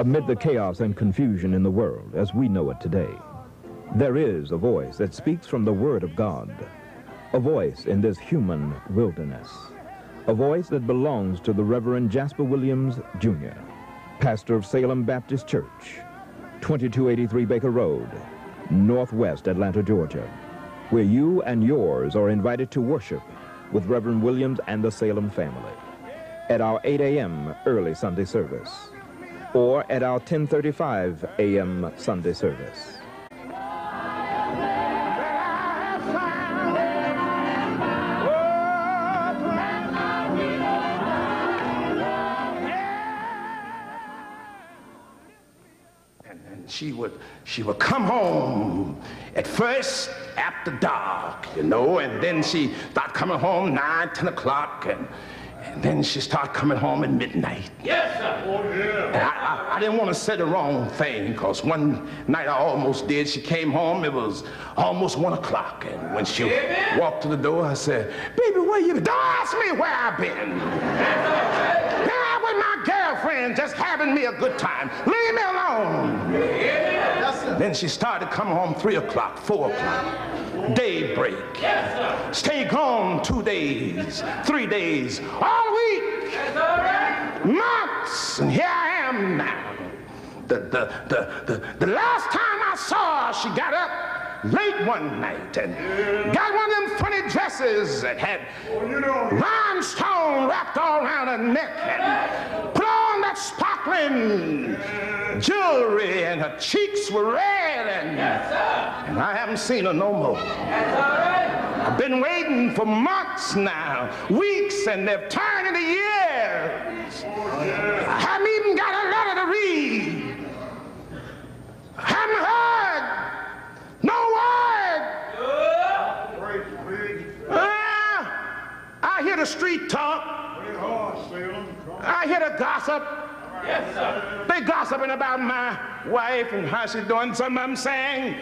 Amid the chaos and confusion in the world as we know it today, there is a voice that speaks from the Word of God, a voice in this human wilderness, a voice that belongs to the Reverend Jasper Williams, Jr., pastor of Salem Baptist Church, 2283 Baker Road, Northwest Atlanta, Georgia, where you and yours are invited to worship with Reverend Williams and the Salem family at our 8 a.m. early Sunday service or at our 1035 a.m. Sunday service. She would she would come home at first after dark, you know, and then she start coming home nine, ten o'clock, and and then she started coming home at midnight. Yes, sir. Oh, yeah. And I, I, I didn't want to say the wrong thing because one night I almost did. She came home, it was almost one o'clock. And when she Amen. walked to the door, I said, Baby, where you been? Don't ask me where I've been. There with my girlfriend just having me a good time. Leave me alone. Yes, then she started coming home three o'clock, four o'clock, daybreak. Yes, Stay gone two days, three days, all week, yes, months, and here I am now. The, the, the, the, the last time I saw her, she got up late one night and got one of them funny dresses that had rhinestone wrapped all around her neck and put on that sparkling jewelry and her cheeks were red and, and I haven't seen her no more. I've been waiting for months now, weeks, and they've turned into years. I haven't even got a letter to read. I haven't heard no word. Uh, I hear the street talk. I hear the gossip. Yes, sir. They gossiping about my wife and how she's doing. Some of them saying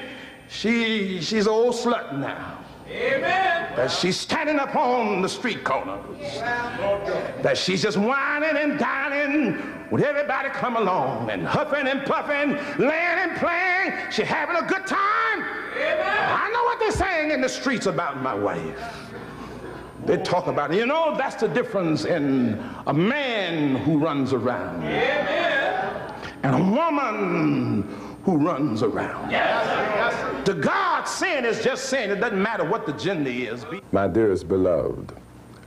she, she's an old slut now. Amen. That she's standing up on the street corners. That she's just whining and dining with everybody come along and huffing and puffing, laying and playing. She having a good time. Amen. I know what they're saying in the streets about my wife. They talk about it. You know, that's the difference in a man who runs around Amen. and a woman who runs around. Yes, yes. To God, sin is just sin. It doesn't matter what the gender is. My dearest beloved,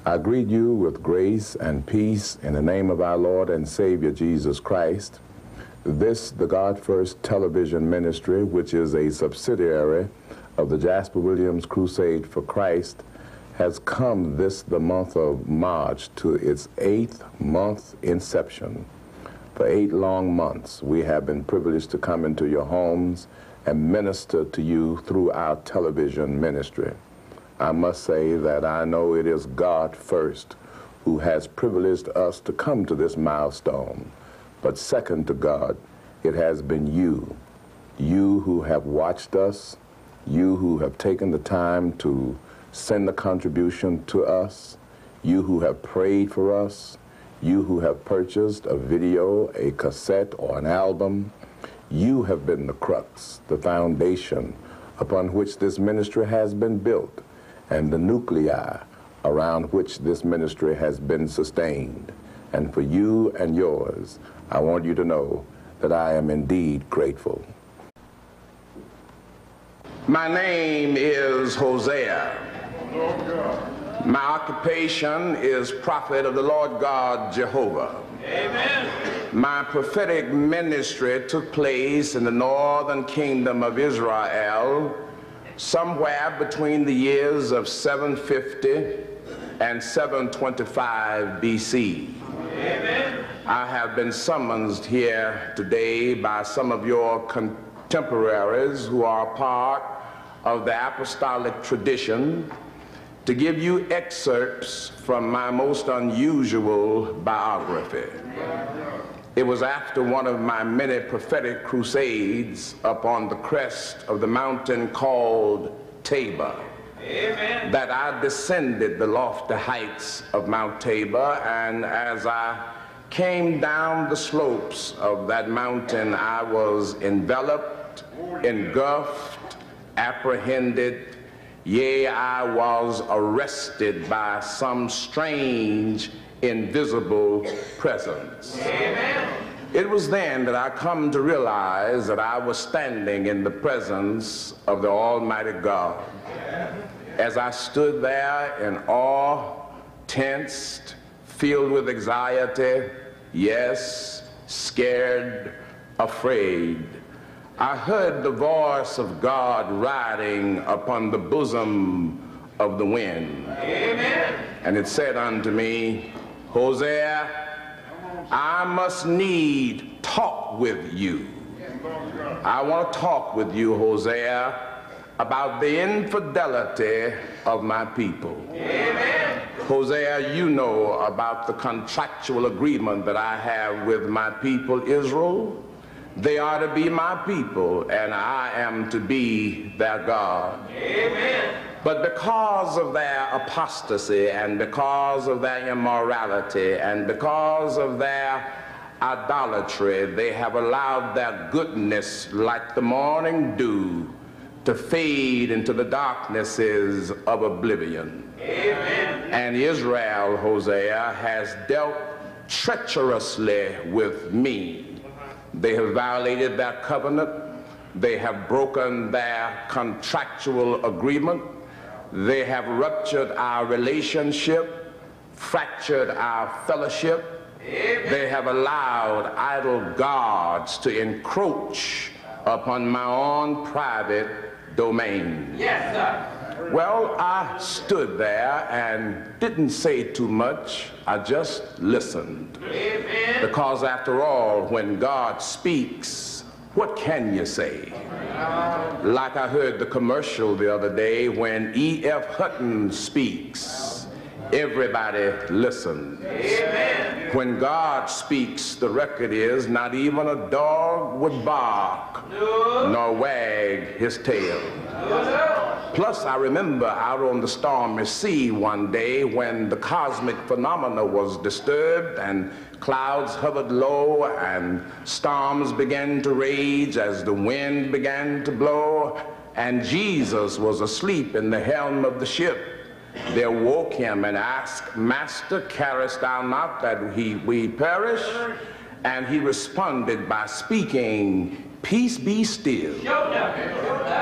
I greet you with grace and peace in the name of our Lord and Savior Jesus Christ. This, the God First television ministry, which is a subsidiary of the Jasper Williams Crusade for Christ, has come this, the month of March, to its eighth month inception. For eight long months, we have been privileged to come into your homes and minister to you through our television ministry. I must say that I know it is God first who has privileged us to come to this milestone. But second to God, it has been you, you who have watched us, you who have taken the time to send a contribution to us, you who have prayed for us, you who have purchased a video, a cassette, or an album, you have been the crux, the foundation upon which this ministry has been built, and the nuclei around which this ministry has been sustained. And for you and yours, I want you to know that I am indeed grateful. My name is Hosea. My occupation is prophet of the Lord God Jehovah. Amen. My prophetic ministry took place in the northern kingdom of Israel somewhere between the years of 750 and 725 BC. Amen. I have been summoned here today by some of your contemporaries who are part of the apostolic tradition to give you excerpts from my most unusual biography. It was after one of my many prophetic crusades up on the crest of the mountain called Tabor Amen. that I descended the lofty heights of Mount Tabor, and as I came down the slopes of that mountain, I was enveloped, engulfed, apprehended, yea, I was arrested by some strange, invisible presence. Amen. It was then that I come to realize that I was standing in the presence of the Almighty God. As I stood there in awe, tensed, filled with anxiety, yes, scared, afraid, I heard the voice of God riding upon the bosom of the wind. Amen. And it said unto me, Hosea, I must need talk with you. I want to talk with you, Hosea, about the infidelity of my people. Amen. Hosea, you know about the contractual agreement that I have with my people, Israel. They are to be my people, and I am to be their God. Amen. But because of their apostasy, and because of their immorality, and because of their idolatry, they have allowed their goodness, like the morning dew, to fade into the darknesses of oblivion. Amen. And Israel, Hosea, has dealt treacherously with me they have violated their covenant. They have broken their contractual agreement. They have ruptured our relationship, fractured our fellowship. They have allowed idol gods to encroach upon my own private domain. Yes, sir. Well, I stood there and didn't say too much. I just listened. Amen. Because after all, when God speaks, what can you say? Like I heard the commercial the other day when E.F. Hutton speaks, everybody listens. Amen. When God speaks, the record is not even a dog would bark no. nor wag his tail. No. Plus, I remember out on the stormy sea one day when the cosmic phenomena was disturbed and clouds hovered low and storms began to rage as the wind began to blow and Jesus was asleep in the helm of the ship. They awoke him and asked, Master, carest thou not that he, we perish? And he responded by speaking, peace be still.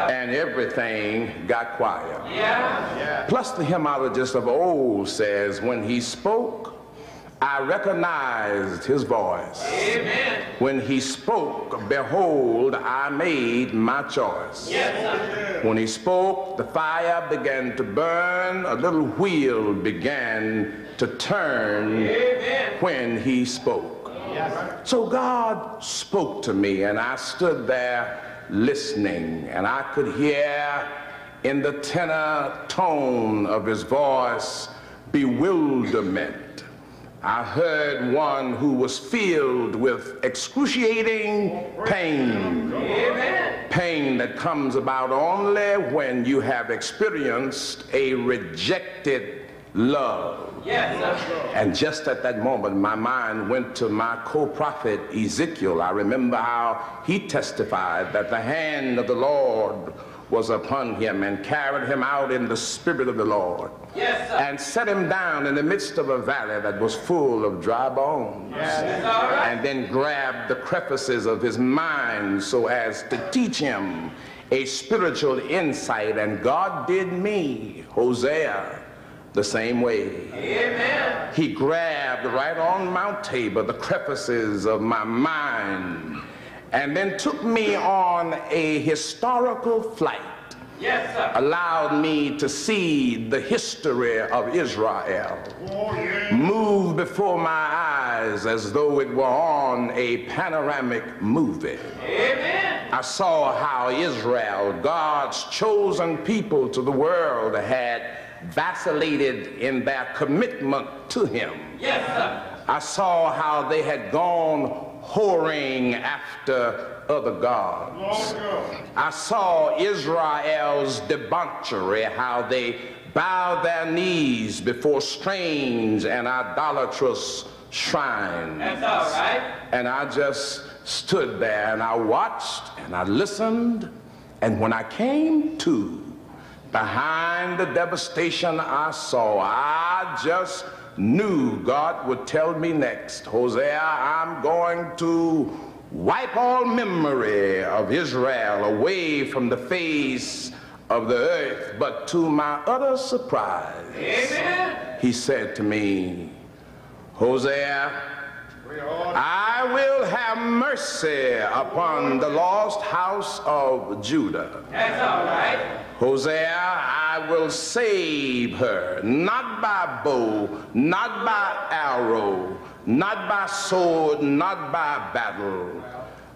And everything got quiet. Plus, the hymnologist of old says, when he spoke, I recognized his voice. Amen. When he spoke, behold, I made my choice. Yes, when he spoke, the fire began to burn, a little wheel began to turn Amen. when he spoke. So God spoke to me, and I stood there listening, and I could hear in the tenor tone of his voice bewilderment. I heard one who was filled with excruciating pain. Amen. Pain that comes about only when you have experienced a rejected love. Yes, and just at that moment, my mind went to my co-prophet Ezekiel. I remember how he testified that the hand of the Lord was upon him and carried him out in the spirit of the Lord yes, and set him down in the midst of a valley that was full of dry bones yes. and then grabbed the crevices of his mind so as to teach him a spiritual insight and God did me Hosea the same way. Amen. He grabbed right on Mount Tabor the crevices of my mind and then took me on a historical flight. Yes, sir. Allowed me to see the history of Israel oh, yeah. move before my eyes as though it were on a panoramic movie. Amen. I saw how Israel, God's chosen people to the world, had vacillated in their commitment to him. Yes, sir. I saw how they had gone whoring after other gods. I saw Israel's debauchery, how they bowed their knees before strange and idolatrous shrines. That's all right. And I just stood there and I watched and I listened. And when I came to, behind the devastation I saw, I just knew God would tell me next, Hosea, I'm going to wipe all memory of Israel away from the face of the earth. But to my utter surprise, Amen. he said to me, Hosea, I will have mercy upon the lost house of Judah. That's all right. Hosea, I will save her, not by bow, not by arrow, not by sword, not by battle,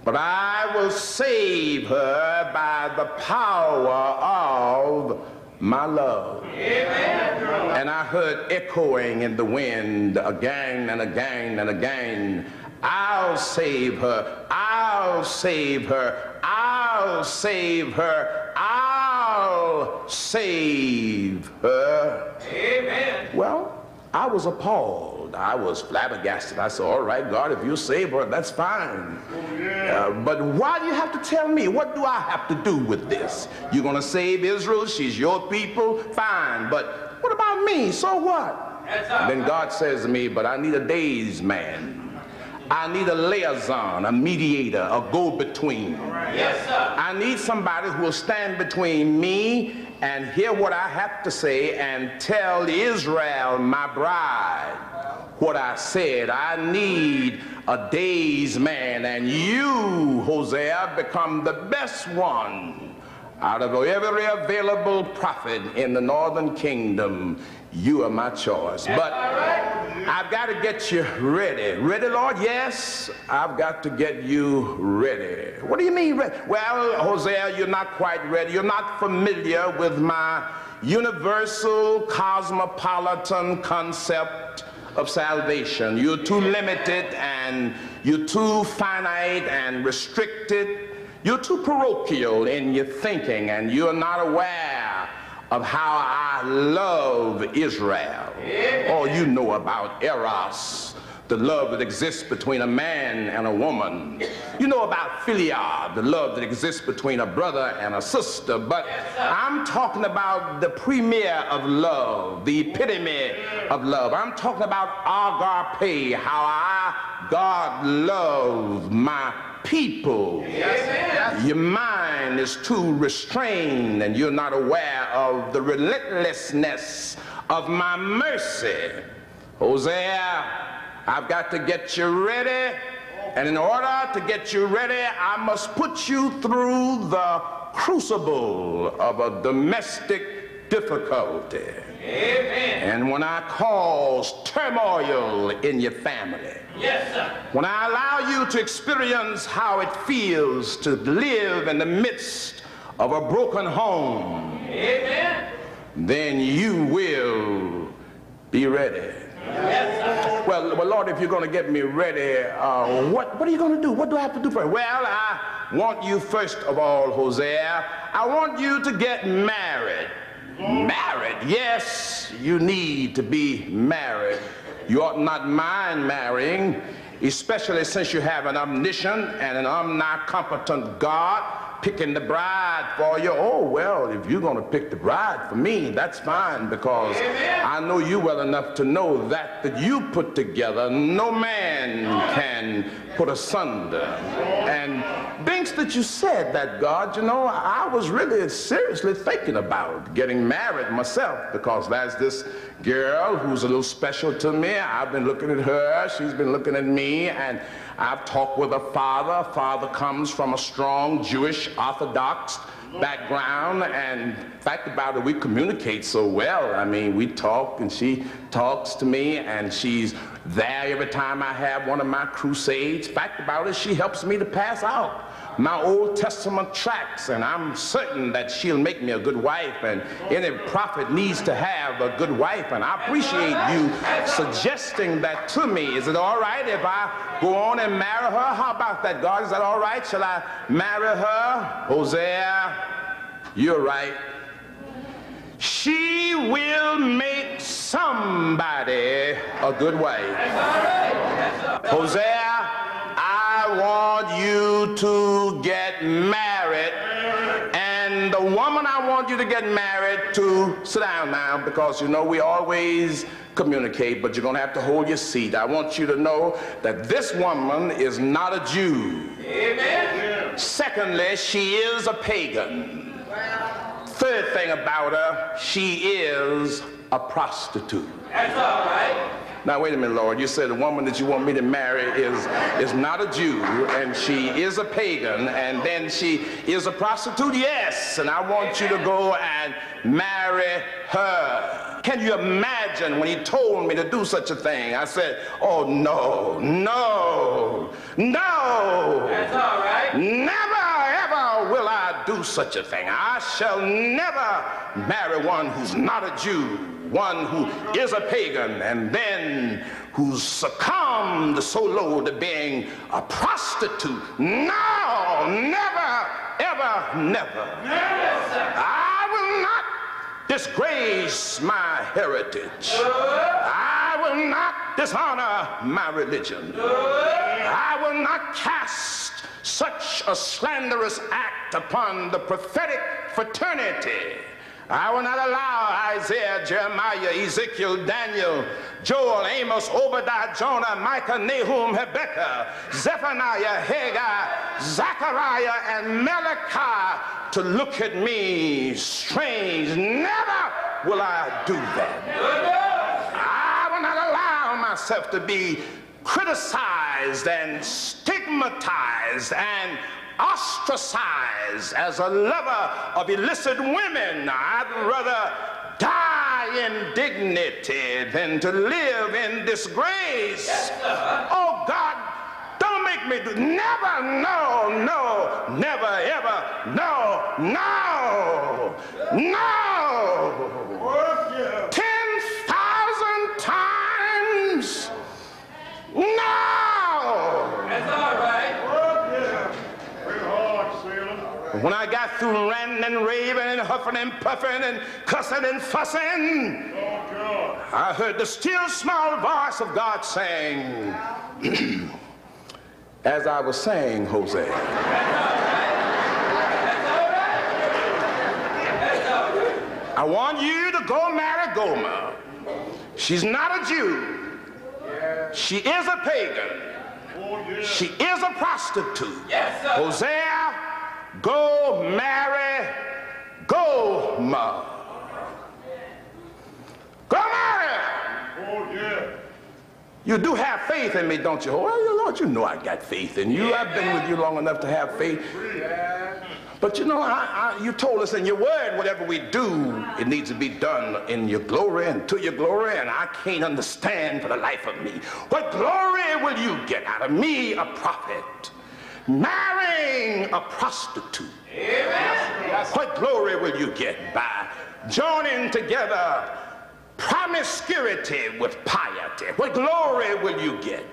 but I will save her by the power of my love. And I heard echoing in the wind again and again and again. I'll save her. I'll save her. I'll save her. I'll save her. Amen. Well, I was appalled. I was flabbergasted. I said, all right, God, if you save her, that's fine. Uh, but why do you have to tell me? What do I have to do with this? You're going to save Israel. She's your people. Fine. But what about me? So what? Then. God says to me, but I need a days man. I need a liaison, a mediator, a go-between. Yes, sir. I need somebody who will stand between me and hear what I have to say and tell Israel, my bride, what I said. I need a day's man, and you, Hosea, become the best one out of every available prophet in the northern kingdom. You are my choice. But I've got to get you ready. Ready, Lord? Yes, I've got to get you ready. What do you mean ready? Well, Hosea, you're not quite ready. You're not familiar with my universal cosmopolitan concept of salvation. You're too limited and you're too finite and restricted. You're too parochial in your thinking and you're not aware of how I love Israel. Oh, you know about Eros, the love that exists between a man and a woman. You know about philia, the love that exists between a brother and a sister. But I'm talking about the premier of love, the epitome of love. I'm talking about agape, how I, God, love my people. Your mind is too restrained and you're not aware of the relentlessness of my mercy. Hosea, I've got to get you ready. And in order to get you ready, I must put you through the crucible of a domestic difficulty. And when I cause turmoil in your family, Yes, sir. when I allow you to experience how it feels to live in the midst of a broken home, Amen. then you will be ready. Well, well, Lord, if you're going to get me ready, uh, what, what are you going to do? What do I have to do for you? Well, I want you, first of all, Hosea, I want you to get married. Married? Yes, you need to be married. You ought not mind marrying, especially since you have an omniscient and an omnicompetent God picking the bride for you. Oh, well, if you're going to pick the bride for me, that's fine because I know you well enough to know that that you put together, no man can put asunder. And Binks, that you said that, God, you know, I was really seriously thinking about getting married myself because there's this girl who's a little special to me. I've been looking at her, she's been looking at me, and I've talked with her father. Father comes from a strong Jewish Orthodox background, and fact about it, we communicate so well. I mean, we talk, and she talks to me, and she's there every time I have one of my crusades. Fact about it, she helps me to pass out my Old Testament tracts, and I'm certain that she'll make me a good wife, and any prophet needs to have a good wife, and I appreciate you suggesting that to me. Is it all right if I go on and marry her? How about that, God? Is that all right? Shall I marry her? Hosea, you're right. She will make somebody a good wife. Hosea, want you to get married. And the woman I want you to get married to, sit down now, because you know we always communicate, but you're going to have to hold your seat. I want you to know that this woman is not a Jew. Amen. Secondly, she is a pagan. Third thing about her, she is a prostitute. That's all right. Now, wait a minute, Lord. You said the woman that you want me to marry is, is not a Jew, and she is a pagan, and then she is a prostitute? Yes, and I want you to go and marry her. Can you imagine when he told me to do such a thing? I said, Oh, no, no, no. That's all right. Never, ever will I do such a thing. I shall never marry one who's not a Jew, one who is a pagan, and then who succumbed so low to being a prostitute. No, never, ever, never. I will not disgrace my heritage. I will not dishonor my religion. I will not cast such a slanderous act upon the prophetic fraternity. I will not allow Isaiah, Jeremiah, Ezekiel, Daniel, Joel, Amos, Obadiah, Jonah, Micah, Nahum, Habakkuk, Zephaniah, Haggai, Zechariah, and Malachi to look at me strange. Never will I do that. I will not allow myself to be criticized and stigmatized and ostracized as a lover of illicit women. I'd rather die in dignity than to live in disgrace. oh God, don't make me do never, no, no, never, ever, no, no, no. When I got through ranting and raving and huffing and puffing and cussing and fussing, I heard the still small voice of God saying, as I was saying, Hosea, I want you to go marry Gomer. She's not a Jew. She is a pagan. She is a prostitute. Yes, sir. Hosea, go marry Gomer. Go marry. You do have faith in me, don't you? Well, Lord, you know I got faith in you. I've been with you long enough to have faith. But you know, I, I, you told us in your word, whatever we do, it needs to be done in your glory and to your glory, and I can't understand for the life of me. What glory will you get out of me, a prophet, marrying a prostitute? What glory will you get by joining together promiscuity with piety? What glory will you get?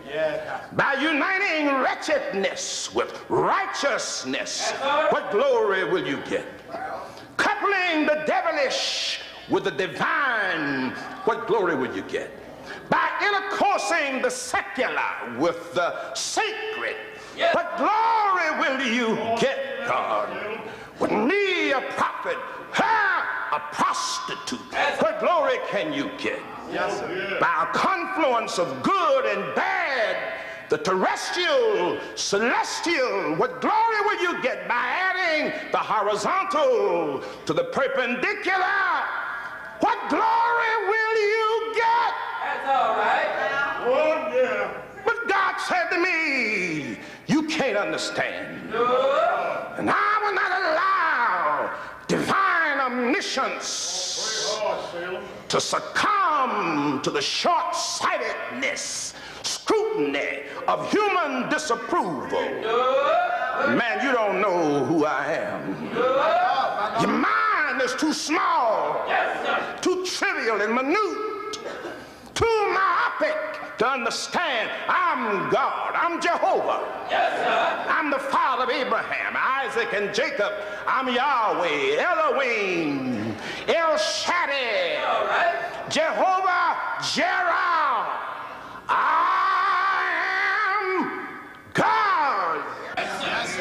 By uniting wretchedness with righteousness, what glory will you get? Coupling the devilish with the divine, what glory will you get? By intercoursing the secular with the sacred, what glory will you get, God? With me, a prophet, her, a prostitute, what glory can you get? Yes, By a confluence of good and bad, the terrestrial, celestial, what glory will you get by adding the horizontal to the perpendicular? What glory will you get? That's all right. Oh, yeah. But God said to me, You can't understand. And I will not allow divine omniscience to succumb to the short sightedness, scrutiny of human disapproval. Man, you don't know who I am. Your mind is too small, too trivial and minute, too myopic to understand I'm God. I'm Jehovah. Yes, sir. I'm the father of Abraham, Isaac, and Jacob. I'm Yahweh, Elohim, El Shaddai, All right. Jehovah Jireh. I am God. Yes,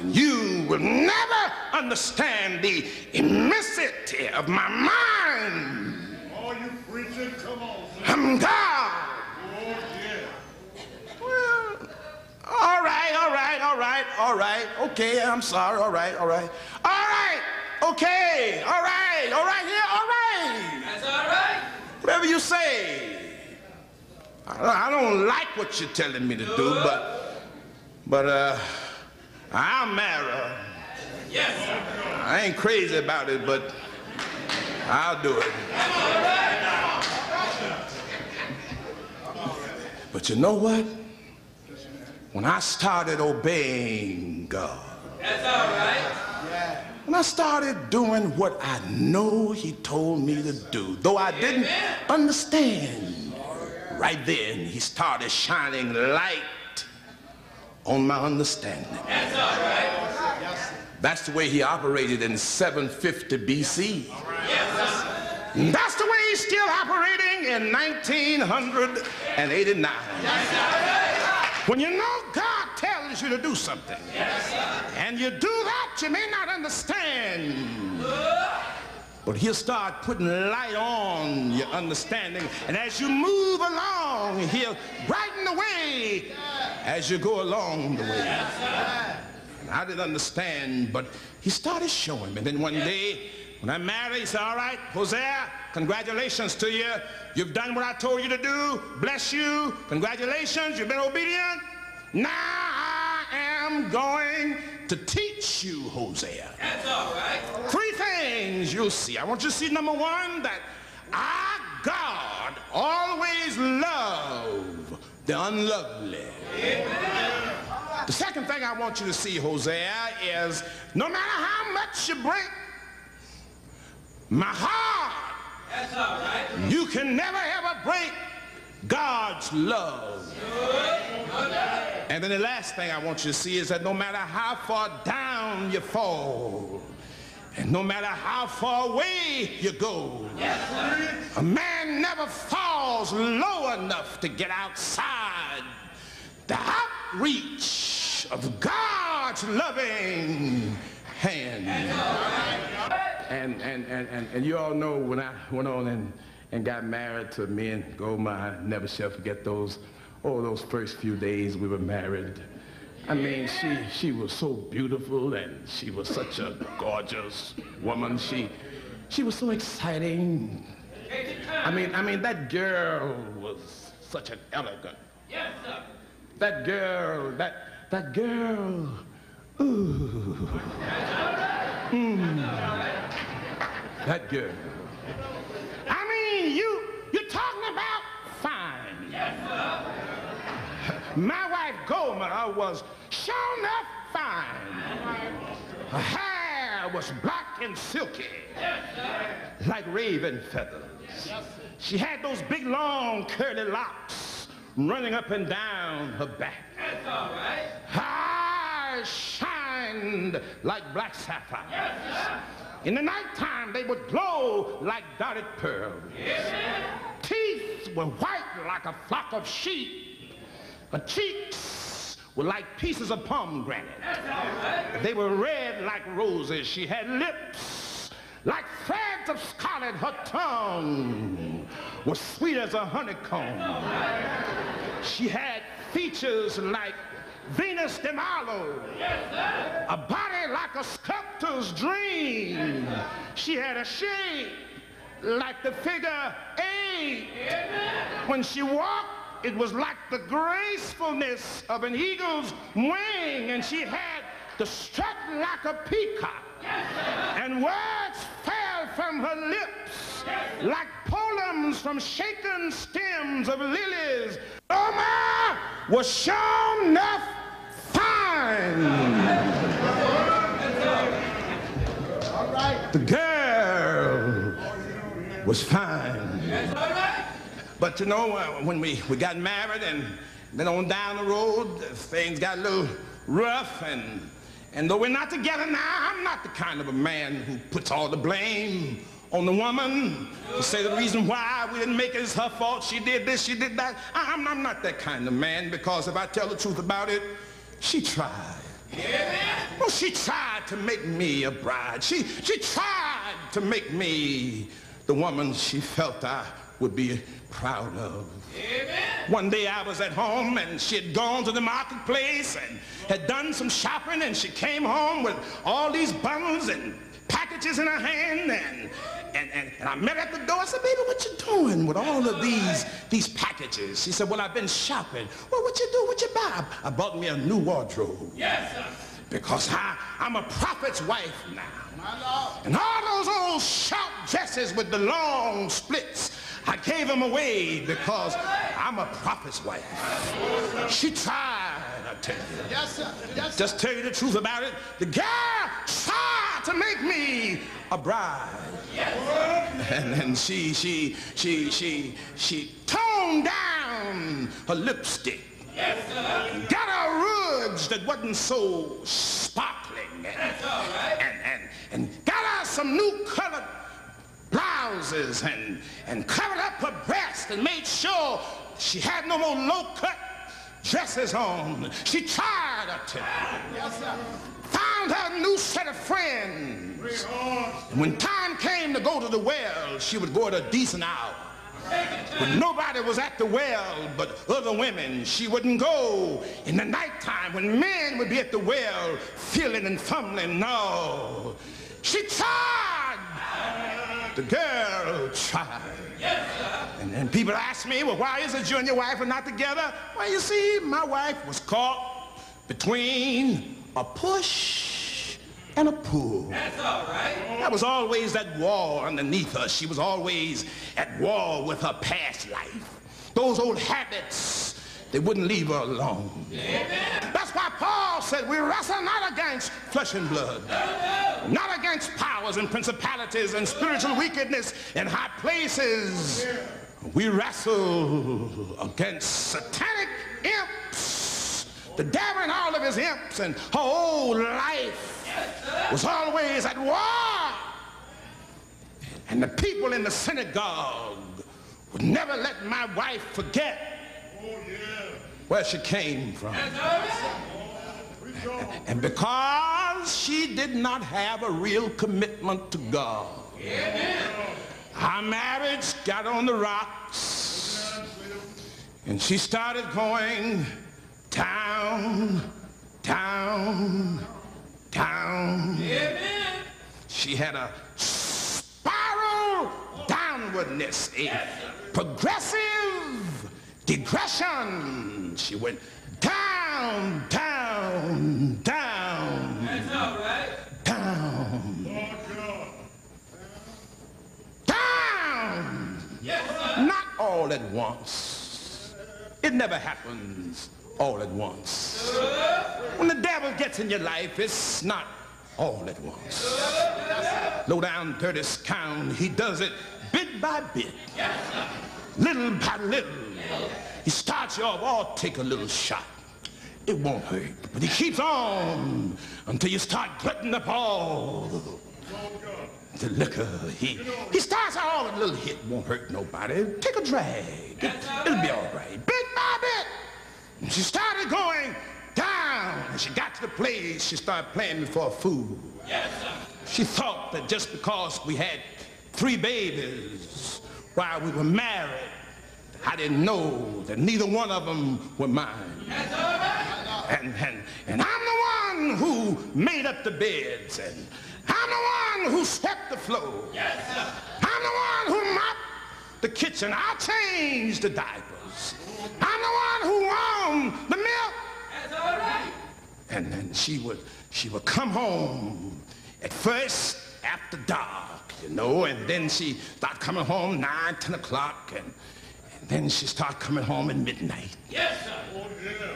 And you will never understand the immensity of my mind. Oh, you preaching? Come God. Oh. Well, all right, all right, all right, all right. Okay, I'm sorry. All right, all right. All right. Okay. All right. All right here. All right. That's all right. Whatever you say. I don't like what you're telling me to do, but but uh I'm married. Yes. I ain't crazy about it, but I'll do it. But you know what? When I started obeying God, That's all right. when I started doing what I know He told me to do, though I didn't understand, right then He started shining light on my understanding. That's all right. That's the way he operated in 750 BC. That's the way still operating in 1989. When you know God tells you to do something, and you do that, you may not understand. But he'll start putting light on your understanding. And as you move along, he'll brighten the way as you go along the way. And I didn't understand, but he started showing me. And then one day, when I married, he said, all right, Hosea, congratulations to you. You've done what I told you to do. Bless you. Congratulations. You've been obedient. Now I am going to teach you, Hosea. That's all right. Three things you'll see. I want you to see number one, that our God always love the unlovely. The second thing I want you to see, Hosea, is no matter how much you break my heart, That's all right. you can never ever break God's love. And then the last thing I want you to see is that no matter how far down you fall, and no matter how far away you go, a man never falls low enough to get outside the outreach of God's loving hand. And, and, and, and, and you all know when I went on and, and got married to me and I never shall forget those, oh, those first few days we were married. I mean, she, she was so beautiful and she was such a gorgeous woman. She, she was so exciting. I mean, I mean, that girl was such an elegant. Yes, sir. That girl, that, that girl, ooh. Mm. That girl. I mean, you, you're talking about fine. Yes, sir. My wife Gomer was sure enough fine. Her hair was black and silky, like raven feathers. Yes, She had those big, long, curly locks running up and down her back. That's all right. Her eyes shined like black sapphires. In the nighttime, they would glow like dotted pearls. Teeth were white like a flock of sheep. Her cheeks were like pieces of pomegranate. They were red like roses. She had lips like threads of scarlet. Her tongue was sweet as a honeycomb. She had features like Venus de Milo, a body like a sculptor's dream. She had a shape like the figure eight. When she walked, it was like the gracefulness of an eagle's wing, and she had the strut like a peacock. And words fell from her lips like poems from shaken stems of lilies. Gomer was sure enough fine. The girl was fine. But you know, uh, when we, we got married and then on down the road, things got a little rough and and though we're not together now, I'm not the kind of a man who puts all the blame on the woman to say the reason why we didn't make it is her fault. She did this, she did that. I'm, I'm not that kind of man because if I tell the truth about it, she tried. Yeah. Well, she tried to make me a bride. She, she tried to make me the woman she felt I would be proud of. Amen. One day I was at home and she had gone to the marketplace and had done some shopping and she came home with all these bundles and packages in her hand and and, and, and I met her at the door. I said, baby, what you doing with all of these, these packages? She said, well, I've been shopping. Well, what you do? What you buy? I bought me a new wardrobe. Yes, sir. Because I, I'm a prophet's wife now. My Lord. And all those old short dresses with the long splits, I gave them away because I'm a prophet's wife. She tried, I tell you. Yes, sir. Yes, sir. Just tell you the truth about it. The girl tried to make me a bride. And then she, she, she, she, she toned down her lipstick. Got a rouge that wasn't so sparkling. And, and, and, and got her some new colored blouses and, and covered up her breast and made sure she had no more low-cut dresses on. She tried her to. Yes, sir. Found her new set of friends. And when time came to go to the well, she would go at a decent hour. When nobody was at the well but other women, she wouldn't go in the nighttime when men would be at the well feeling and fumbling. No. She tried. The girl tried. And then people ask me, well, why is it you and your wife are not together? Well, you see, my wife was caught between a push and a pull. That's all right. There was always that wall underneath her. She was always at war with her past life. Those old habits, they wouldn't leave her alone. That's why Paul said we wrestle not against flesh and blood, not against powers and principalities and spiritual wickedness in high places. We wrestle against satanic imps, the devil and all of his imps, and her whole life was always at war. And the people in the synagogue would never let my wife forget. Where she came from. And because she did not have a real commitment to God, our marriage got on the rocks. And she started going down, down, down. She had a spiral downwardness, a progressive digression. She went down, down, down, That's all right. down, down. Yes, sir. Not all at once. It never happens all at once. When the devil gets in your life, it's not all at once. Low down, dirty scound, he does it bit by bit, little by little. He starts you off, oh, take a little shot. It won't hurt. But he keeps on until you start glutting up all the liquor. He, he starts out with a little hit, won't hurt nobody. Take a drag. It, will be all right. Bit by bit. And she started going down. And she got to the place, she started playing me for a fool. She thought that just because we had three babies while we were married, I didn't know that neither one of them were mine. And, and, and I'm the one who made up the beds, and I'm the one who swept the floor. I'm the one who mopped the kitchen. I changed the diapers. I'm the one who warmed the milk. That's all right. And then she would she would come home at first after dark, you know, and then she start coming home nine, ten o'clock, and Then she started coming home at midnight. Yes, sir.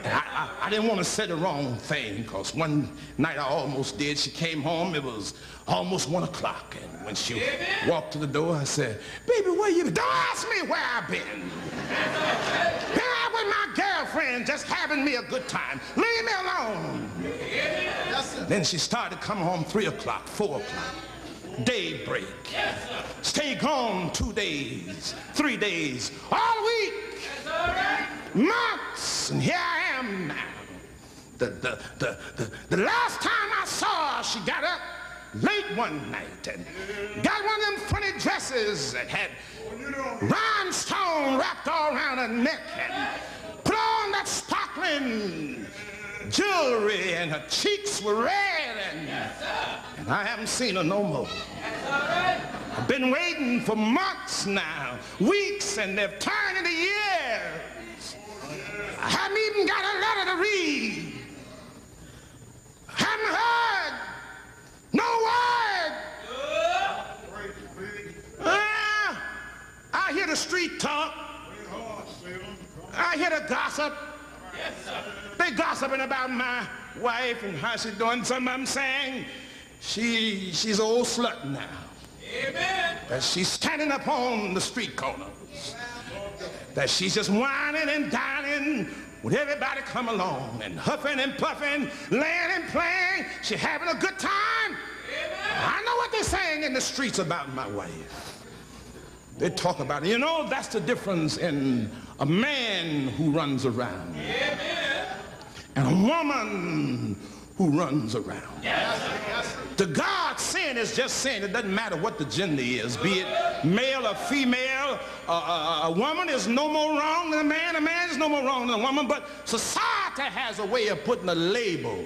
And I, I, I didn't want to say the wrong thing because one night I almost did. She came home, it was almost one o'clock. And when she walked to the door, I said, Baby, where you been? Don't ask me where I've been. Been out with my girlfriend, just having me a good time. Leave me alone. Then she started coming home three o'clock, four o'clock, daybreak. Stay gone two days, three days, all week months, and here I am now. The, the, the, the, the last time I saw her, she got up late one night and got one of them funny dresses that had rhinestone wrapped all around her neck and put on that sparkling jewelry and her cheeks were red and, and I haven't seen her no more. I've been waiting for months now, weeks, and they've turned into years. I haven't even got a letter to read. I haven't heard no word. Ah, I hear the street talk. I hear the gossip. They gossiping about my wife and how she's doing. Some of them saying she she's an old slut now. Amen. That she's standing up on the street corners. That she's just whining and dining with everybody come along and huffing and puffing, laying and playing. She having a good time. I know what they're saying in the streets about my wife. They talk about it. You know, that's the difference in a man who runs around and a woman who runs around. The God, sin is just sin. It doesn't matter what the gender is, be it male or female. Uh, a, a woman is no more wrong than a man. A man is no more wrong than a woman. But society has a way of putting a label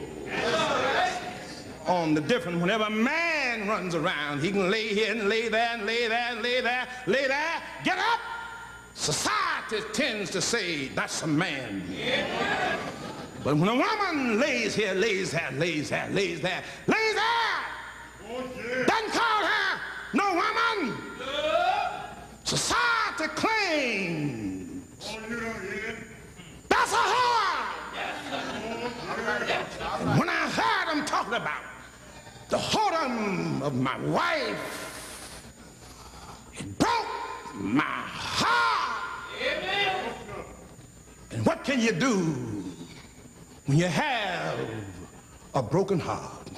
on the difference. Whenever a man runs around, he can lay here and lay there and lay there and lay there, lay there. Get up. Society tends to say that's a man. But when a woman lays here, lays there, lays there, lays there, lays there, doesn't call her no woman. Society claims that's a whore. And when I heard them talking about the whoredom of my wife, it broke my heart. And what can you do when you have a broken heart?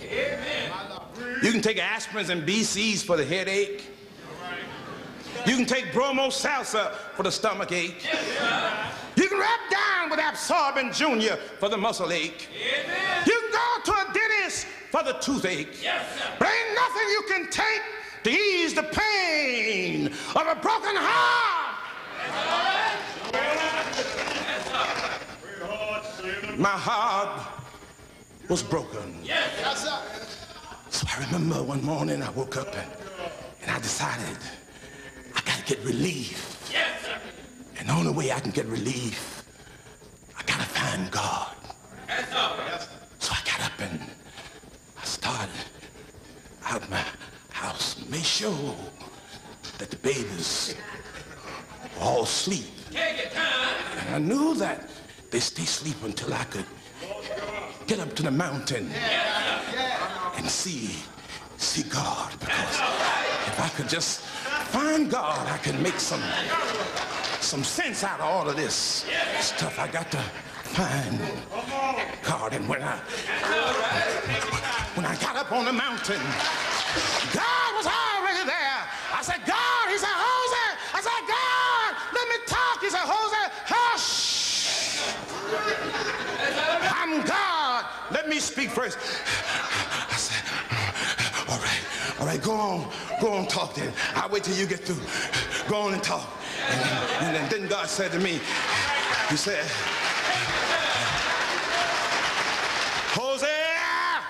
You can take aspirins and BCs for the headache. You can take Bromo-Seltzer for the stomach ache. You can rub down with Absorbine Jr. for the muscle ache. You can go to a dentist for the toothache. But ain't nothing you can take to ease the pain of a broken heart. My heart was broken. So I remember one morning I woke up and, and I decided Get relief. And the only way I can get relief, I gotta find God. Yes, sir. So I got up and I started out my house, made sure that the babies were all asleep. Take your time. And I knew that they stay asleep until I could get up to the mountain and see, see God. Because if I could just find God, I can make some, some sense out of all of this stuff. I got to find God. And when I, when I got up on the mountain, God was already there. I said, God, he said, Hosea. I said, God, let me talk. He said, Hosea, hush. I'm God. Let me speak first. All right, go on, go on, talk then. I'll wait till you get through. Go on and talk. And, and then God said to me, he said, Hosea,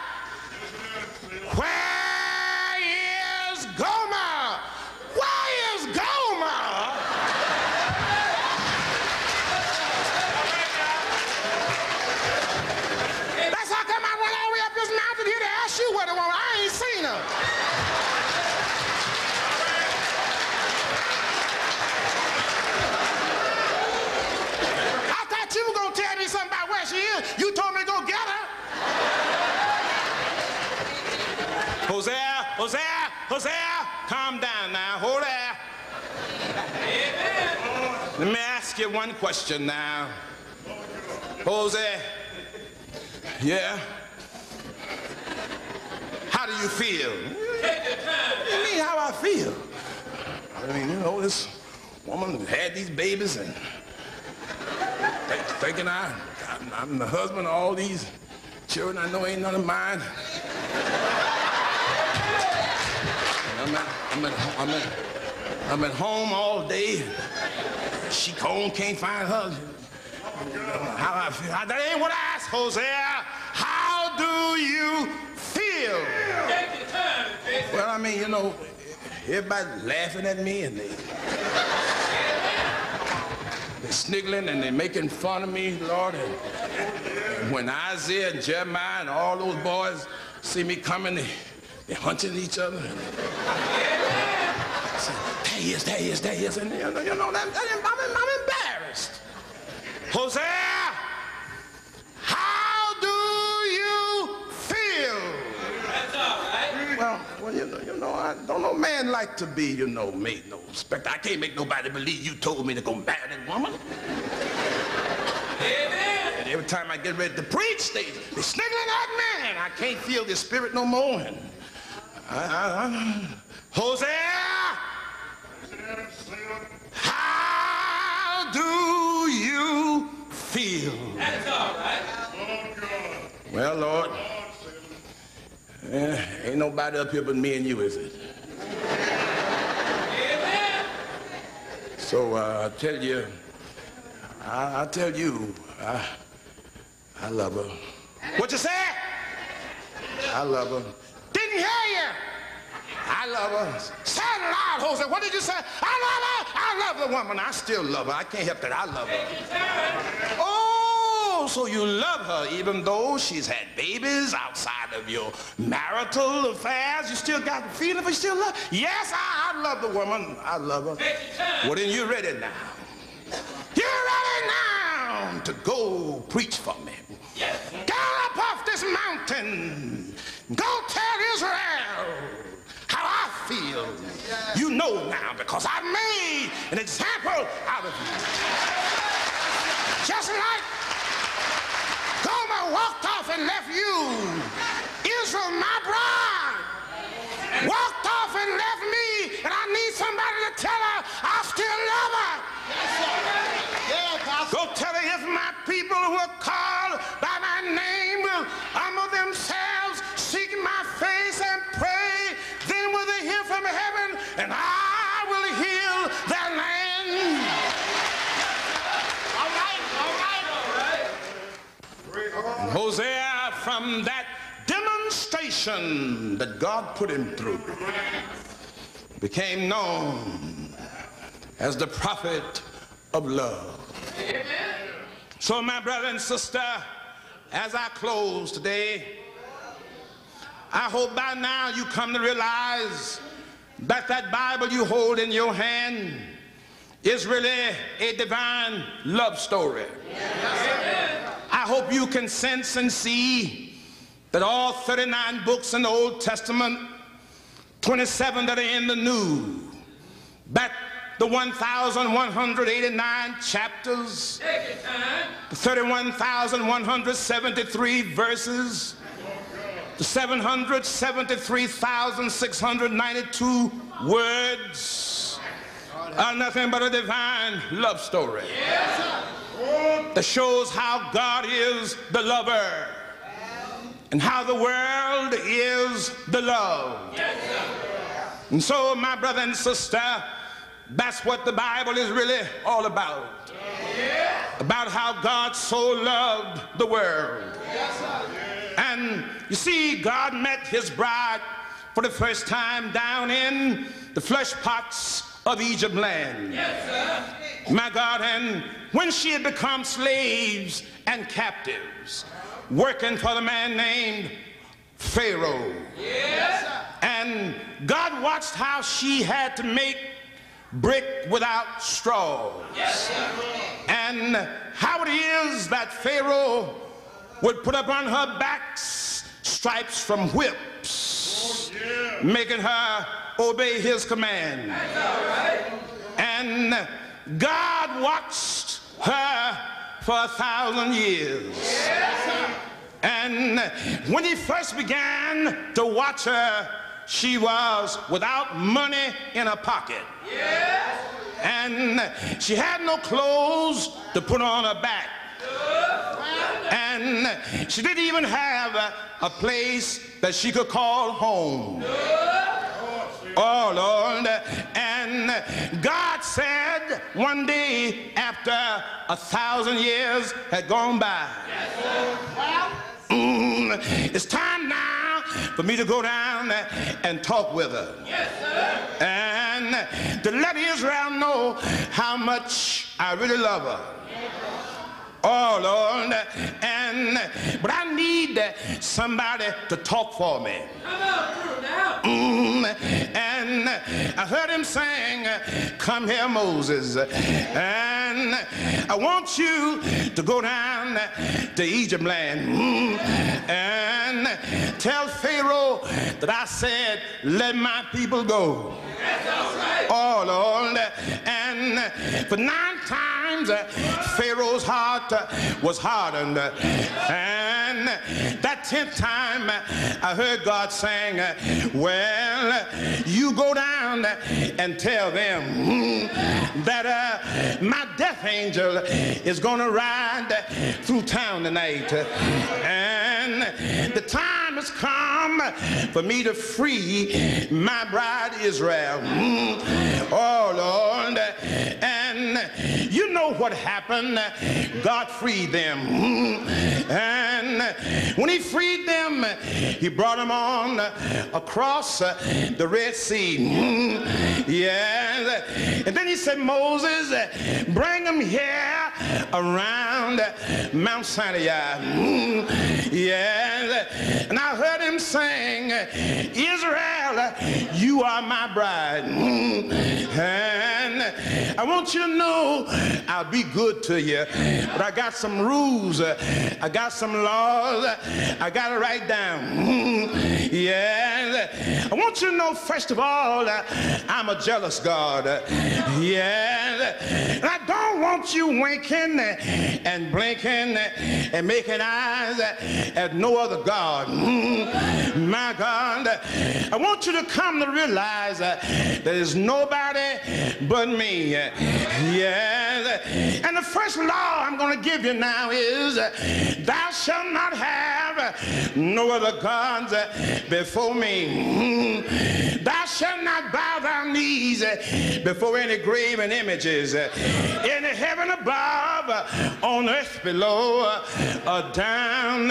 where is Gomer? Where is Gomer? That's how come I went all the way up this mountain here to ask you where the woman. I ain't seen her. Hosea, Hosea, Hosea, calm down now. Hold there. Let me ask you one question now. Hosea, yeah? How do you feel? You mean how I feel? I mean, you know, this woman had these babies and th- thinking I, I'm, I'm the husband of all these children I know ain't none of mine. I'm at, I'm at, I'm at, I'm at home all day. She cold, can't find her. How I feel. That ain't what I asked, Hosea. How do you feel? Time. Well, I mean, you know, everybody laughing at me and they they're sniggling and they're making fun of me, Lord. And when Isaiah and Jeremiah and all those boys see me coming, they, they're hunching each other. And say, there he is, there he is, there he is. And you know, you know that, I'm, I'm embarrassed. Hosea, how do you feel? That's all right. Well, well, you know, you know, I don't know man like to be, you know, made no respect. I can't make nobody believe you told me to go marry that woman. Amen. And every time I get ready to preach, they they sniggling at me, and I can't feel the spirit no more. And Hosea, how do you feel? That's all right. Well, Lord, eh, ain't nobody up here but me and you, is it? Amen. So uh, I tell you, I, I tell you, I, I love her. What you say? I love her. I love her. Say it loud, Hosea. What did you say? I love her. I love the woman. I still love her. I can't help that. I love her. Oh, so you love her even though she's had babies outside of your marital affairs. You still got the feeling for you still love. Yes, I, I love the woman. I love her. Well, then you ready now. You ready now to go preach for me. Now because I made an example out of you. Just like Gomer walked off and left you, Israel, my bride, walked demonstration that God put him through, became known as the prophet of love. So, my brother and sister, as I close today, I hope by now you come to realize that that Bible you hold in your hand is really a divine love story. I hope you can sense and see that all 39 books in the Old Testament, 27 that are in the New, that the 1,189 chapters, Take your time. the 31,173 verses, the 773,692 words are nothing but a divine love story that shows how God is the lover and how the world is the love. And so, my brother and sister, that's what the Bible is really all about. About how God so loved the world. And you see, God met his bride for the first time down in the flesh pots of Egypt land. My God, and when she had become slaves and captives, working for the man named Pharaoh. And God watched how she had to make brick without straws. And how it is that Pharaoh would put up on her backs stripes from whips making her obey his command. And God watched her for a thousand years. And when he first began to watch her, she was without money in her pocket. And she had no clothes to put on her back. And she didn't even have a, a place that she could call home. One day after a thousand years had gone by, "Mm, it's time now for me to go down and talk with her. And to let Israel know how much I really love her. Oh Lord, and but I need somebody to talk for me. Come on through now. Mm, and I heard him saying, Come here, Moses. And I want you to go down to Egypt land mm, and tell Pharaoh that I said, Let my people go. Oh, Lord. And for nine times, Pharaoh's heart was hardened. And that tenth time, I heard God saying, Well, you go down and tell them that uh, my death angel is going to ride through town tonight. And the time has come for me to free my bride Israel. Oh, Lord. And you know what happened? God freed them. And when he freed them, he brought them on across the Red Sea. Yes. And then he said, Moses, bring them here around Mount Sinai. Yes. And I heard him saying, Israel, you are my bride. And I want you to know I'll be good to you. But I got some rules. I got some laws. I got to write down. Mm-hmm. Yeah, I want you to know, first of all, I'm a jealous God. Yeah, And I don't want you winking and blinking and making eyes at no other God. Mm, my God, I want you to come to realize that there's nobody but me. Yes. And the first law I'm going to give you now is thou shalt not have no other gods before me. Mm, Thou shalt not bow thy knees before any graven images in heaven above, on earth below, or down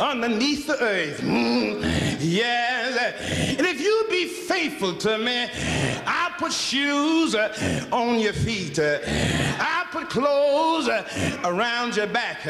underneath the earth. Mm, Yes. And if you be faithful to me, I'll put shoes uh, on your feet. Uh, I'll put clothes around your back.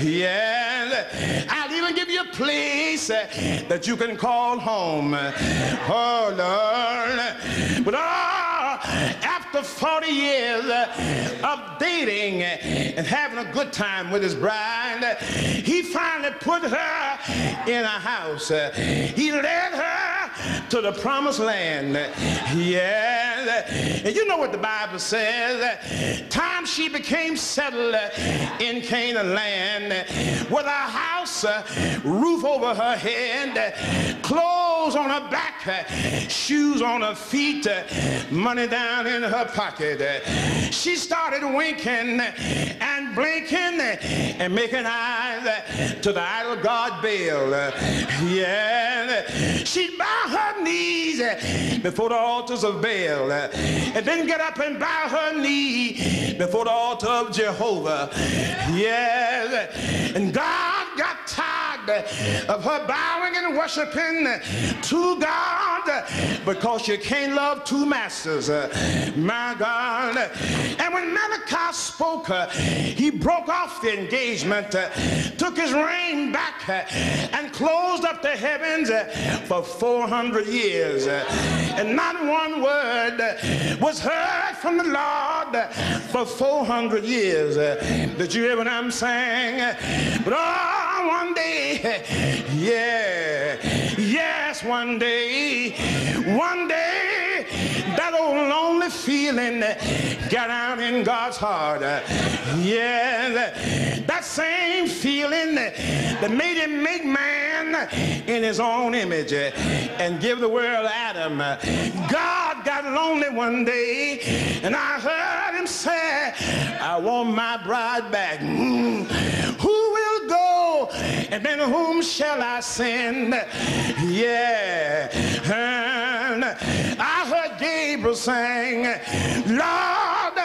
Yes. I'll even give you a place that you can call home. Oh, Lord. But oh, after 40 years uh, of dating and having a good time with his bride, he finally put her in a house. He led her to the promised land. Yeah. And you know what the Bible says. Time she became settled in Canaan land with a house, roof over her head, clothes on her back, shoes on her feet, money down in her pocket. She started winking and blinking and making eyes to the idol god Baal. Yeah. She'd bow her knees eh, before the altars of Baal eh, and then get up and bow her knee before the altar of Jehovah. Yes. And God got tired Uh, of her bowing and worshiping uh, to God uh, because you can't love two masters. My God. And when Malachi spoke, he broke off the engagement, took his reign back, and closed up the heavens for 400 years. And not one word was heard from the Lord for 400 years. Did you hear what I'm saying? But oh, one day, yeah, yes, one day, one day, that old lonely feeling got out in God's heart. Yeah, that same feeling that made him make man in his own image and give the world Adam. God got lonely one day, and I heard him say, I want my bride back. Mm. Who will go? And then whom shall I send? Yeah. And I heard Gabriel sing, Lord,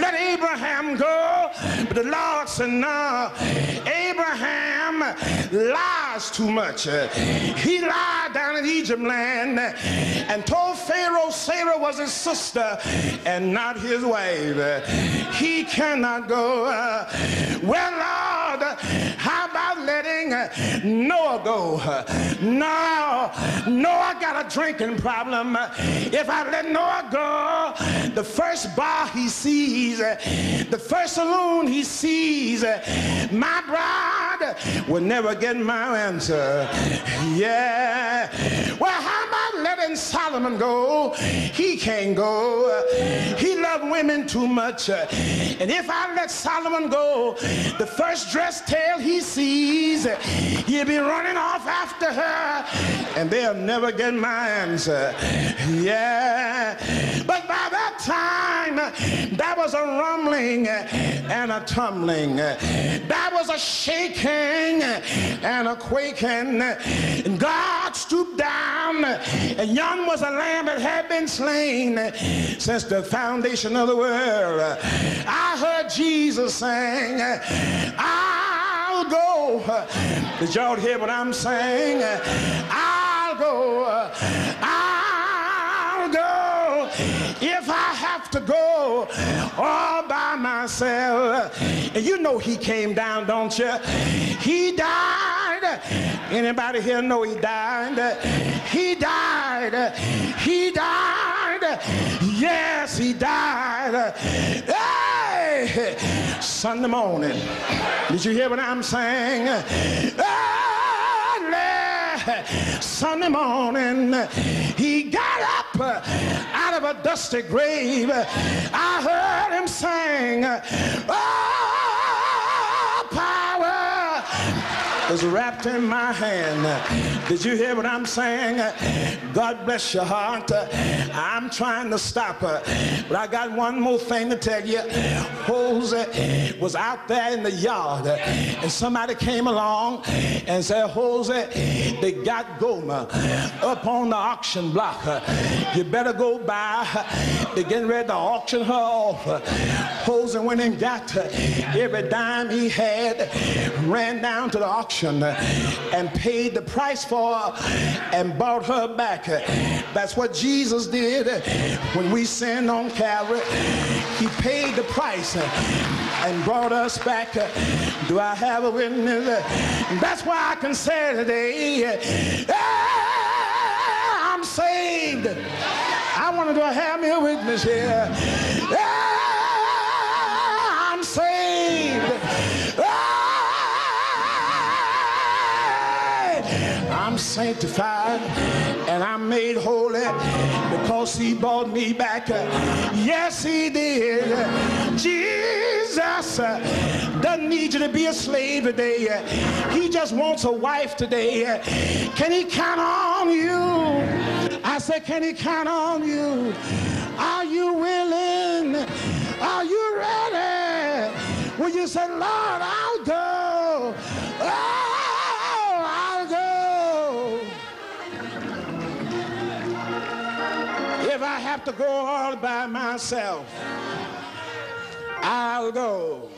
let Abraham go. But the Lord said, No, Abraham lies too much. He lied down in Egypt land and told Pharaoh Sarah was his sister and not his wife. He cannot go. Well, Lord, how about letting uh, Noah go? No, Noah got a drinking problem. If I let Noah go, the first bar he sees, uh, the first saloon he sees, uh, my bride will never get my answer. Yeah. Well, Solomon go? He can't go. He loved women too much. And if I let Solomon go, the first dress tail he sees, he'll be running off after her, and they'll never get my answer. Yeah. But by time, there was a rumbling and a tumbling. There was a shaking and a quaking. And God stooped down, and young was a lamb that had been slain since the foundation of the world. I heard Jesus saying, I'll go. Did y'all hear what I'm saying? I'll go. I'll go. If I have to go all by myself. And you know he came down, don't you? He died. Anybody here know he died? He died. He died. Yes, he died. Hey! Sunday morning. Did you hear what I'm saying? Early Sunday morning, he got up out of a dusty grave. I heard him sing, Oh, is wrapped in my hand. Did you hear what I'm saying? God bless your heart. I'm trying to stop her, but I got one more thing to tell you. Hosea was out there in the yard, and somebody came along and said, Hosea, they got Gomer up on the auction block. You better go by. They're getting ready to auction her off. Hosea went and got every dime he had, ran down to the auction Uh, and paid the price for her and bought her back. That's what Jesus did when we sinned on Calvary. He paid the price uh, and brought us back. Do I have a witness? That's why I can say today, "Yeah, I'm saved. I wanted to have me a witness here. "Yeah, sanctified and I'm made holy because he bought me back. Yes, he did. Jesus doesn't need you to be a slave today. He just wants a wife today. Can he count on you? I said, can he count on you? Are you willing? Are you ready? Will you say, Lord, I'll go? Have to go all by myself, I'll go.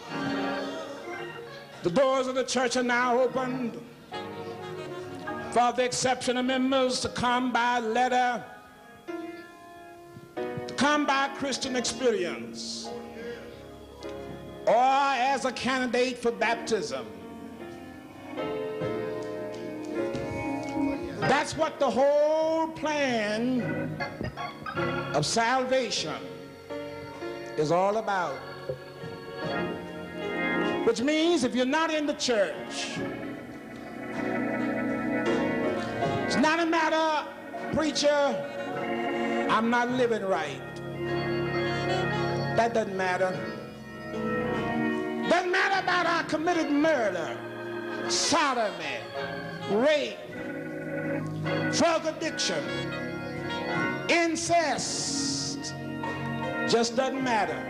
The doors of the church are now opened for the exception of members to come by letter, to come by Christian experience, or as a candidate for baptism. That's what the whole plan of salvation is all about. Which means if you're not in the church, It's not a matter, preacher, I'm not living right. That doesn't matter. Doesn't matter about I committed murder, sodomy, rape, drug addiction, incest. Just doesn't matter.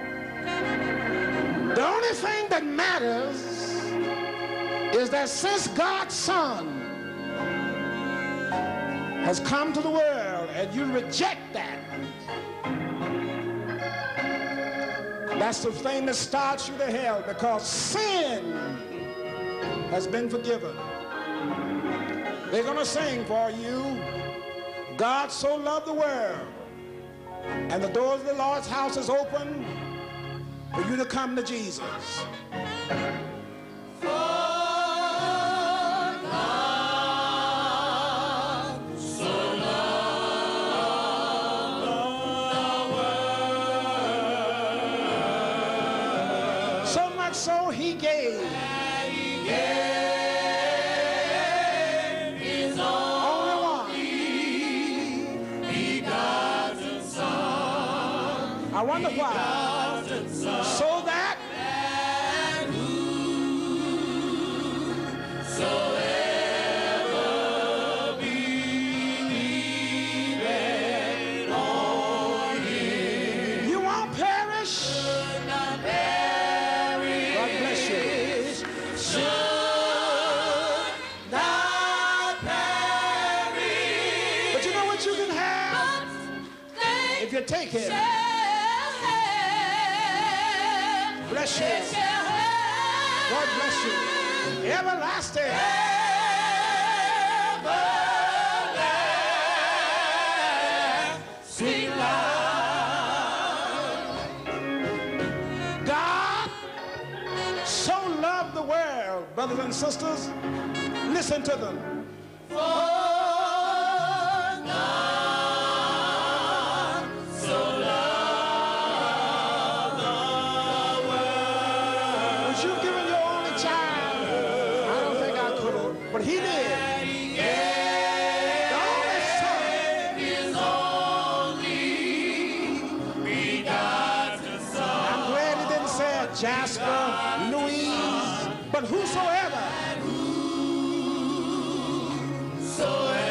The only thing that matters is that since God's Son has come to the world and you reject that, that's the thing that starts you to hell because sin has been forgiven. They're going to sing for you, God so loved the world, and the doors of the Lord's house is open for you to come to Jesus. Son. I'm glad he didn't say Jasper, Louise, but whosoever. Shall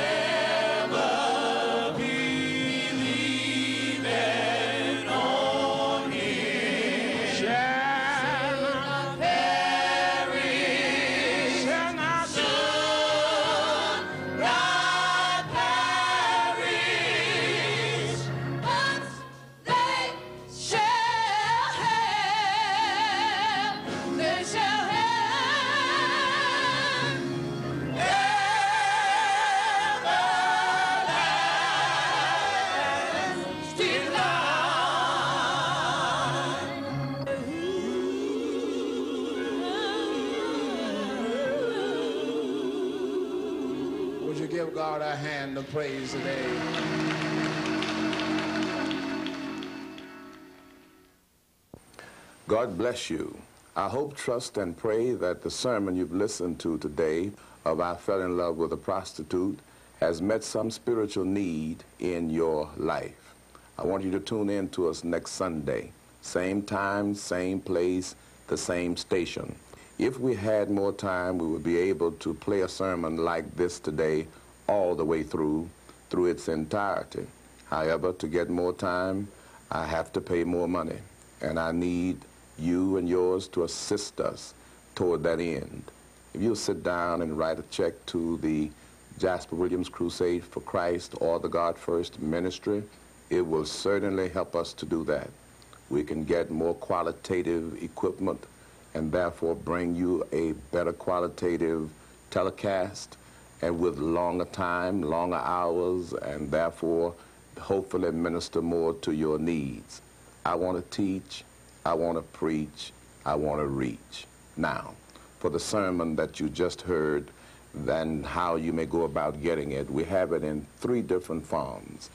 give God a hand of praise today? God bless you. I hope, trust, and pray that the sermon you've listened to today of I Fell in Love with a Prostitute has met some spiritual need in your life. I want you to tune in to us next Sunday. Same time, same place, the same station. If we had more time, we would be able to play a sermon like this today all the way through, through its entirety. However, to get more time, I have to pay more money, and I need you and yours to assist us toward that end. If you'll sit down and write a check to the Jasper Williams Crusade for Christ or the God First Ministry, it will certainly help us to do that. We can get more qualitative equipment and therefore bring you a better qualitative telecast and with longer time, longer hours, and therefore hopefully minister more to your needs. I want to teach, I want to preach, I want to reach. Now, for the sermon that you just heard, then how you may go about getting it, we have it in three different forms.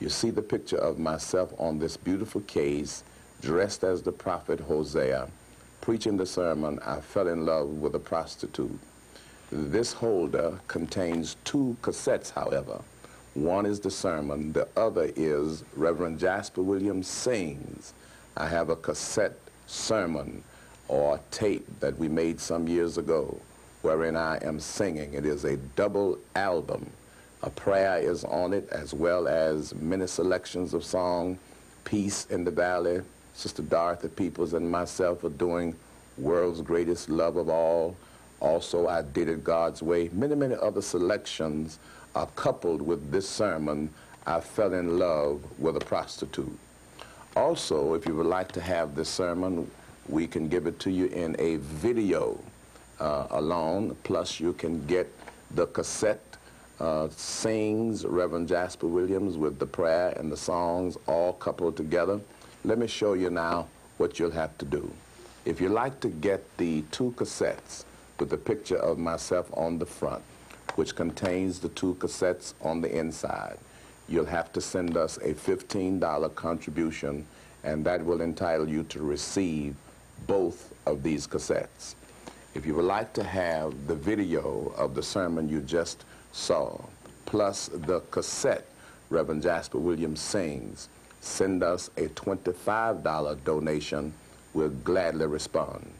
You see the picture of myself on this beautiful case, dressed as the prophet Hosea, preaching the sermon, I fell in love with a prostitute. This holder contains two cassettes, however. One is the sermon, the other is Reverend Jasper Williams Sings. I have a cassette sermon or tape that we made some years ago wherein I am singing. It is a double album. A prayer is on it as well as many selections of song, Peace in the Valley. Sister Dorothy Peoples and myself are doing World's Greatest Love of All. Also, I Did It God's Way. Many, many other selections are coupled with this sermon, I Fell in Love with a Prostitute. Also, if you would like to have this sermon, we can give it to you in a video uh, alone, plus you can get the cassette uh, sings Reverend Jasper Williams with the prayer and the songs all coupled together. Let me show you now what you'll have to do. If you like to get the two cassettes with a picture of myself on the front, which contains the two cassettes on the inside, you'll have to send us a $15 contribution, and that will entitle you to receive both of these cassettes. If you would like to have the video of the sermon you just saw, plus the cassette Reverend Jasper Williams sings, send us a $25 donation. We'll gladly respond.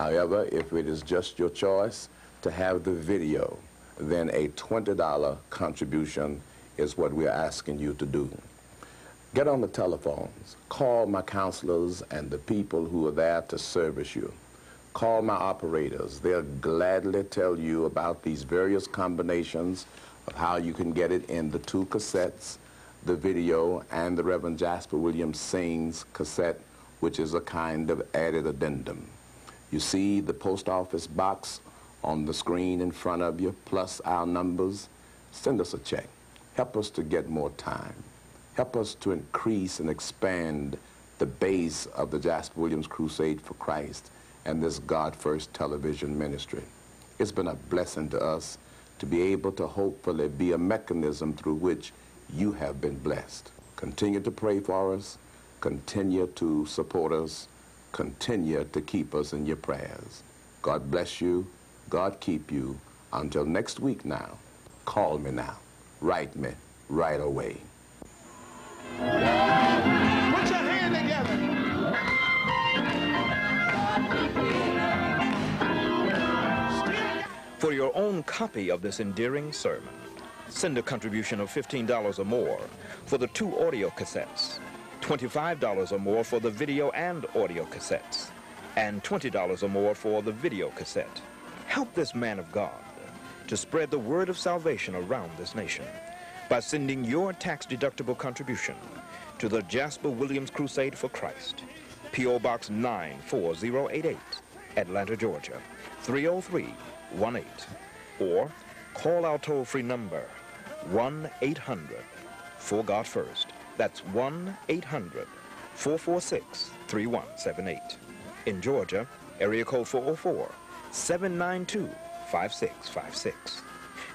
However, if it is just your choice to have the video, then a $20 contribution is what we're asking you to do. Get on the telephones. Call my counselors and the people who are there to service you. Call my operators. They'll gladly tell you about these various combinations of how you can get it in the two cassettes, the video, and the Reverend Jasper Williams Sings cassette, which is a kind of added addendum. You see the post office box on the screen in front of you, plus our numbers. Send us a check. Help us to get more time. Help us to increase and expand the base of the Jasper Williams Crusade for Christ and this God First television ministry. It's been a blessing to us to be able to hopefully be a mechanism through which you have been blessed. Continue to pray for us, continue to support us, continue to keep us in your prayers. God bless you, God keep you. Until next week now, call me now, write me right away. Put your hand together. For your own copy of this endearing sermon, send a contribution of $15 or more for the two audio cassettes, $25 or more for the video and audio cassettes, and $20 or more for the video cassette. Help this man of God to spread the word of salvation around this nation by sending your tax-deductible contribution to the Jasper Williams Crusade for Christ, P.O. Box 94088, Atlanta, Georgia, 30318, or call our toll-free number 1-800 for God First. That's 1-800-446-3178. In Georgia, area code 404-792-5656.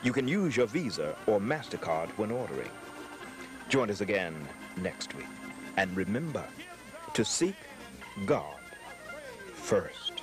You can use your Visa or MasterCard when ordering. Join us again next week. And remember to seek God first.